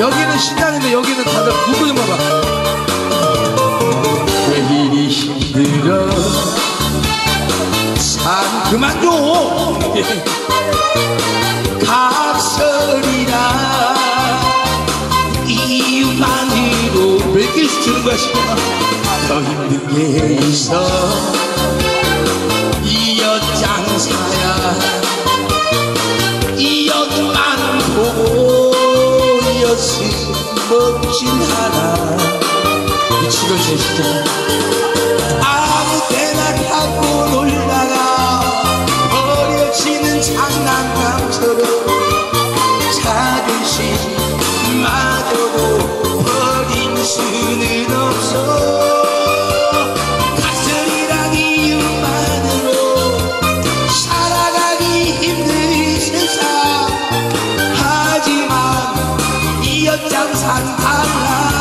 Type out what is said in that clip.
여기는 시장인데 여기는 다들 누구 좀 봐봐. 왜 이리 힘들어? 산 그만 좀 각설이라. 이유만으로. 몇 개씩 주는 거야 시간아 더 힘든 게 있어. 이엿장사야 멋진 하나. 미치겠지 진짜 아무 때나 타고 놀다가 버려지는 장난감처럼 자존심 江山灿烂